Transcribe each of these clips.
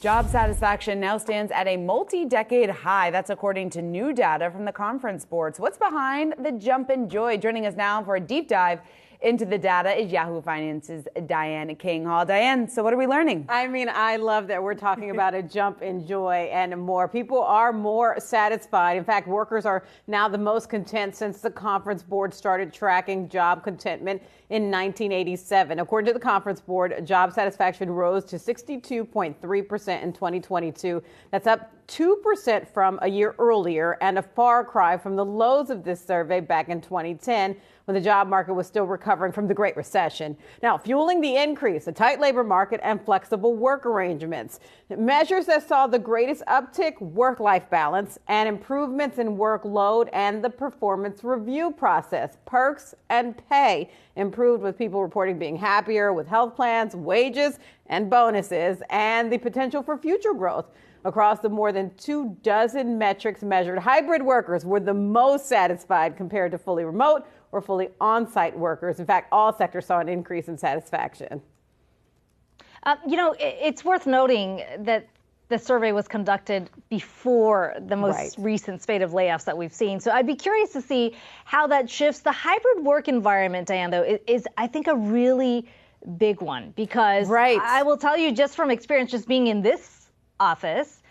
Job satisfaction now stands at a multi decade high. That's according to new data from the conference boards. What's behind the jump in joy? Joining us now for a deep dive into the data is Yahoo Finance's Diane King Hall. Diane, so what are we learning? I mean, I love that we're talking about a jump in joy and more. People are more satisfied. In fact, workers are now the most content since the conference board started tracking job contentment in 1987. According to the conference board, job satisfaction rose to 62.3% in 2022. That's up 2% from a year earlier and a far cry from the lows of this survey back in 2010 when the job market was still recovering from the Great Recession. Now, fueling the increase, a tight labor market and flexible work arrangements. Measures that saw the greatest uptick, work life balance, and improvements in workload and the performance review process. Perks and pay improved with people reporting being happier with health plans, wages, and bonuses, and the potential for future growth. Across the more than two dozen metrics measured, hybrid workers were the most satisfied compared to fully remote or fully on site workers. In fact, all sectors saw an increase in satisfaction. Uh, you know, it's worth noting that the survey was conducted before the most right. recent spate of layoffs that we've seen. So I'd be curious to see how that shifts. The hybrid work environment, Diane, though, is, is I think, a really big one because right. I will tell you just from experience, just being in this office,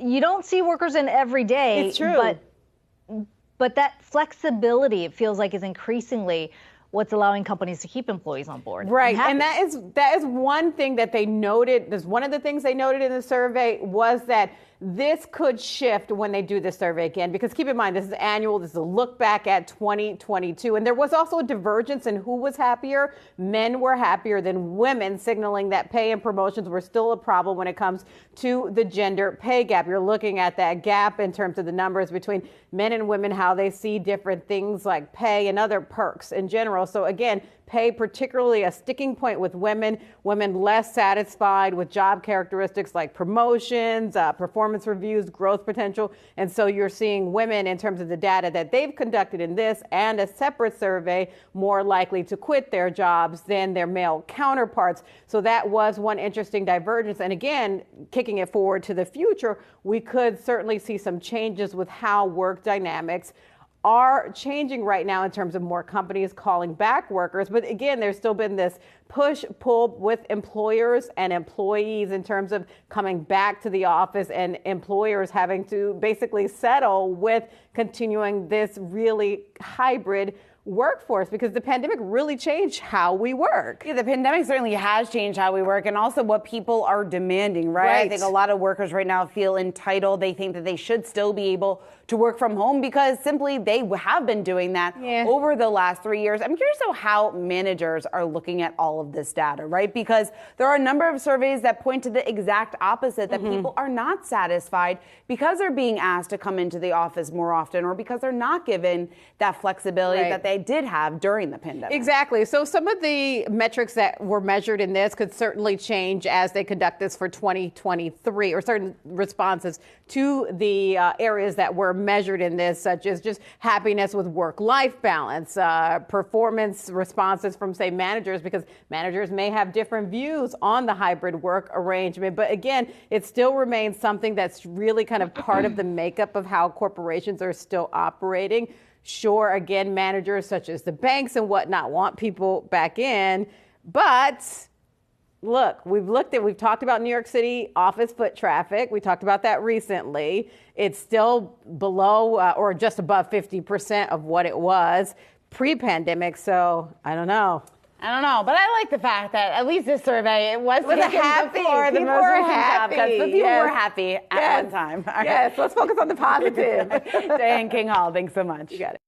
you don't see workers in every day. It's true. But but that flexibility, it feels like, is increasingly what's allowing companies to keep employees on board. Right. And that is that is one thing that they noted. There's one of the things they noted in the survey was that this could shift when they do the survey again because keep in mind this is annual this is a look back at 2022 and there was also a divergence in who was happier men were happier than women signaling that pay and promotions were still a problem when it comes to the gender pay gap you're looking at that gap in terms of the numbers between men and women how they see different things like pay and other perks in general so again pay particularly a sticking point with women, women less satisfied with job characteristics like promotions, uh, performance reviews, growth potential. And so you're seeing women in terms of the data that they've conducted in this and a separate survey more likely to quit their jobs than their male counterparts. So that was one interesting divergence. And again, kicking it forward to the future, we could certainly see some changes with how work dynamics are changing right now in terms of more companies calling back workers. But again, there's still been this push pull with employers and employees in terms of coming back to the office and employers having to basically settle with continuing this really hybrid workforce because the pandemic really changed how we work. Yeah, the pandemic certainly has changed how we work and also what people are demanding, right? right? I think a lot of workers right now feel entitled. They think that they should still be able to work from home because simply they have been doing that yeah. over the last three years. I'm curious though how managers are looking at all of this data, right? Because there are a number of surveys that point to the exact opposite that mm-hmm. people are not satisfied because they're being asked to come into the office more often or because they're not given that flexibility right. that they did have during the pandemic. Exactly. So some of the metrics that were measured in this could certainly change as they conduct this for 2023 or certain responses to the uh, areas that were measured in this, such as just happiness with work life balance, uh, performance responses from, say, managers, because managers may have different views on the hybrid work arrangement. But again, it still remains something that's really kind of part of the makeup of how corporations are still operating. Sure, again, managers such as the banks and whatnot want people back in, but look, we've looked at, we've talked about New York City office foot traffic. We talked about that recently. It's still below uh, or just above 50% of what it was pre pandemic. So I don't know. I don't know, but I like the fact that at least this survey it was, was happy. Before the most were happy. Cuts, but people yes. were happy at yes. one time. All yes, right. let's focus on the positive. Diane King Hall, thanks so much. You got it.